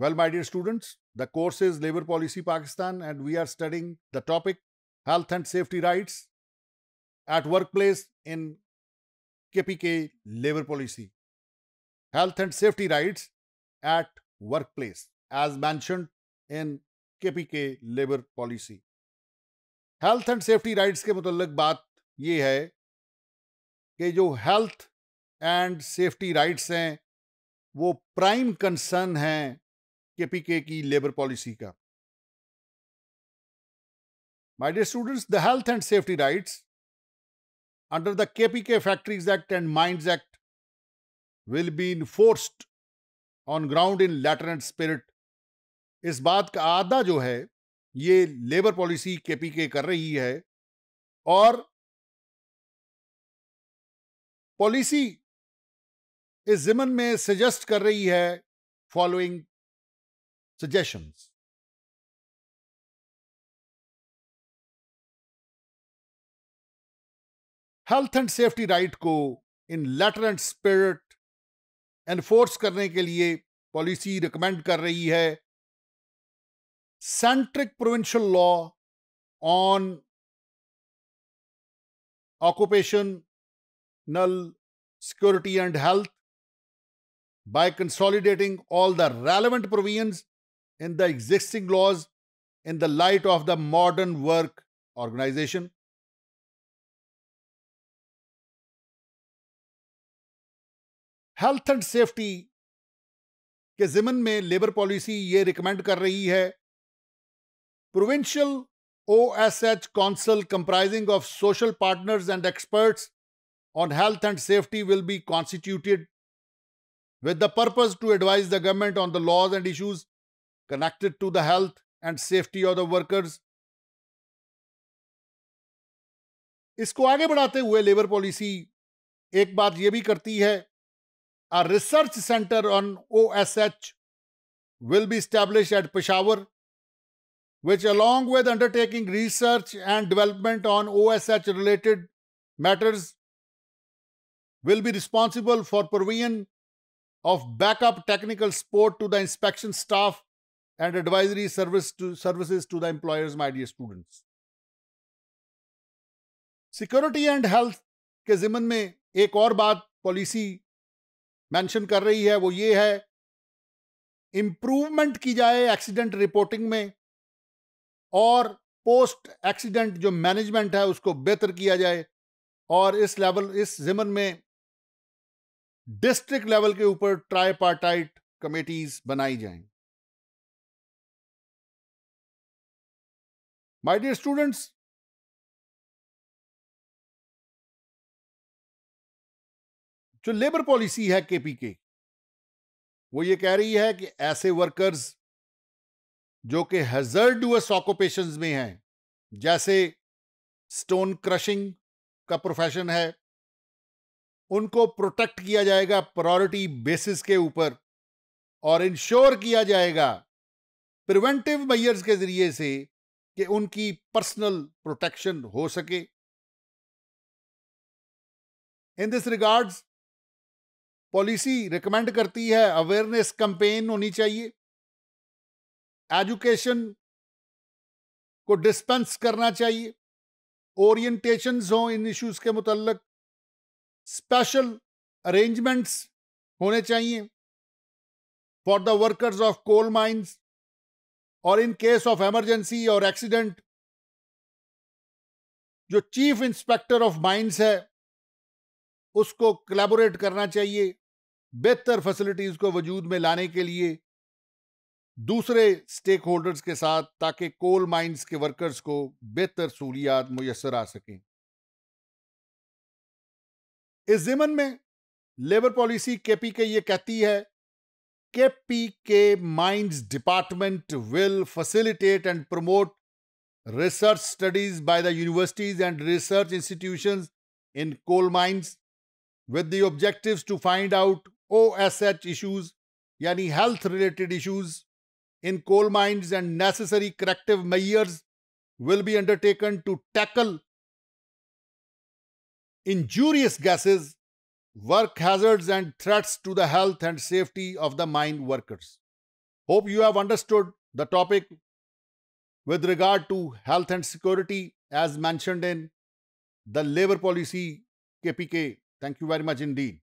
Well, my dear students, the course is Labor Policy Pakistan, and we are studying the topic Health and Safety Rights at Workplace in KPK Labor Policy. Health and Safety Rights at Workplace, as mentioned in KPK Labor Policy. Health and safety rights के मुतलक बात यह है कि जो health and safety rights हैं वो prime concern हैं केपीके की लेबर पॉलिसी का। My dear students the health and safety rights under the KPK factories act and mines act will be enforced on ground in letter and spirit इस बात का आधा जो है, ये लेबर पॉलिसी केपीके कर रही है और पॉलिसी इस जिमन में सजेस्ट कर रही है following suggestions. Health and safety right को in letter and spirit enforce करने के लिए पॉलिसी रिकमेंड कर रही है centric provincial law on occupational security and health by consolidating all the relevant provisions in the existing laws in the light of the modern work organization. Health and safety के जिमन में labour policy ये recommend कर रही है provincial O S H council comprising of social partners and experts on health and safety will be constituted with the purpose to advise the government on the laws and issues connected to the health and safety of the workers. इसको आगे बढ़ाते हुए labour policy एक बात यह भी करती है a research center on OSH will be established at Peshawar, which, along with undertaking research and development on OSH related matters, will be responsible for provision of backup technical support to the inspection staff and advisory service to, services to the employers, my dear students. Security and health के जिमन में एक और बात policy mention कर रही है वो ये है इंप्रूवमेंट की जाए एक्सीडेंट रिपोर्टिंग में और पोस्ट एक्सीडेंट जो मैनेजमेंट है उसको बेहतर किया जाए और इस लेवल इस जिमन में डिस्ट्रिक्ट लेवल के ऊपर ट्राई पार्टाइट कमेटीज बनाई जाएँ माय डियर स्टूडेंट्स जो लेबर पॉलिसी है केपी के, वो ये कह रही है कि ऐसे वर्कर्स जो कि हजर्डुअस ऑक्यूपेशंस में हैं, जैसे स्टोन क्रशिंग का प्रोफेशन है, उनको प्रोटेक्ट किया जाएगा प्रायोरिटी बेसिस के ऊपर और इंश्योर किया जाएगा प्रिवेंटिव मैयर्स के ज़रिए से कि उनकी पर्सनल प्रोटेक्शन हो सके। In this regards, policy recommend करती है, अवेयरनेस कैंपेन होनी चाहिए। एजुकेशन को डिस्पेंस करना चाहिए। ओरिएंटेशन हो इन इश्यूज़ के मुतलक स्पेशल अरेंजमेंट्स होने चाहिए। For the workers of coal mines. और इन केस ऑफ़ इमरजेंसी और एक्सीडेंट जो चीफ इंस्पेक्टर ऑफ़ माइंस है, उसको कलेबोरेट करना चाहिए बेहतर फैसिलिटीज़ को वजूद में लाने के लिए दूसरे स्टेक होल्डर्स के साथ ताकि कोल माइंस के वर्कर्स को बेहतर सहूलियात मुयसर आ सकें। इस जिमन में लेबर पॉलिसी केपी के ये कहती है KPK Mines Department will facilitate and promote research studies by the universities and research institutions in coal mines with the objectives to find out OSH issues, yani health related issues in coal mines and necessary corrective measures will be undertaken to tackle injurious gases work hazards and threats to the health and safety of the mine workers. Hope you have understood the topic with regard to health and security as mentioned in the labor policy KPK. Thank you very much indeed.